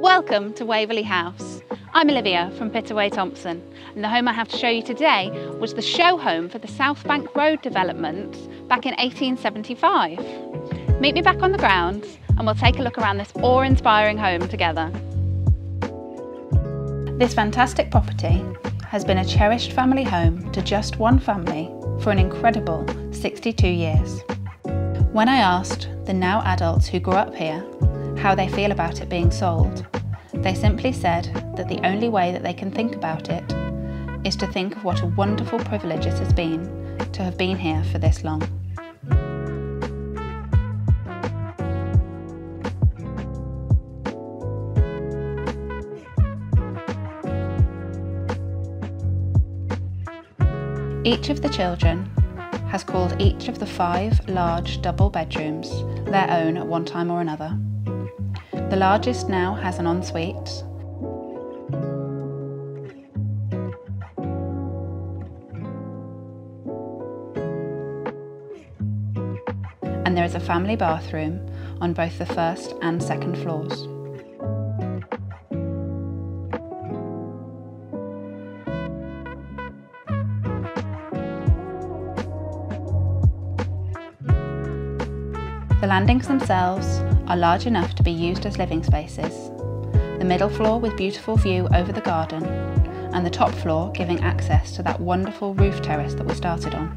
Welcome to Waverley House. I'm Olivia from Pittaway Thompson and the home I have to show you today was the show home for the South Bank Road development back in 1875. Meet me back on the grounds and we'll take a look around this awe-inspiring home together. This fantastic property has been a cherished family home to just one family for an incredible 62 years. When I asked the now adults who grew up here how they feel about it being sold. They simply said that the only way that they can think about it is to think of what a wonderful privilege it has been to have been here for this long. Each of the children has called each of the five large double bedrooms their own at one time or another. The largest now has an ensuite. And there is a family bathroom on both the first and second floors. The landings themselves are large enough to be used as living spaces. The middle floor with beautiful view over the garden and the top floor giving access to that wonderful roof terrace that we started on.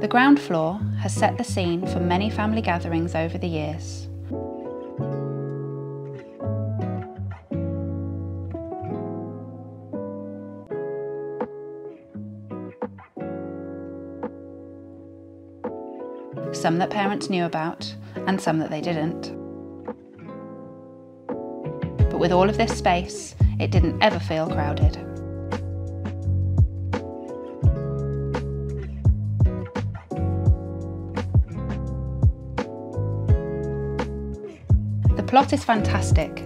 The ground floor has set the scene for many family gatherings over the years. Some that parents knew about and some that they didn't. But with all of this space, it didn't ever feel crowded. The plot is fantastic,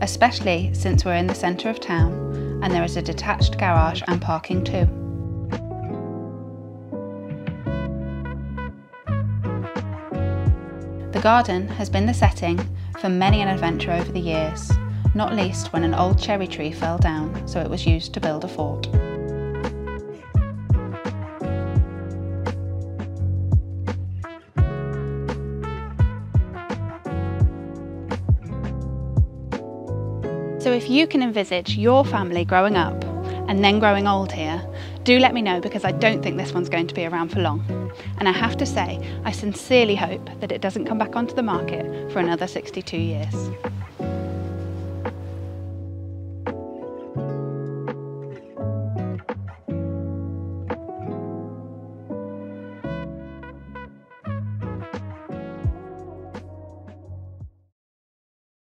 especially since we're in the centre of town and there is a detached garage and parking too. The garden has been the setting for many an adventure over the years, not least when an old cherry tree fell down so it was used to build a fort. So if you can envisage your family growing up and then growing old here, do let me know because I don't think this one's going to be around for long. And I have to say, I sincerely hope that it doesn't come back onto the market for another 62 years.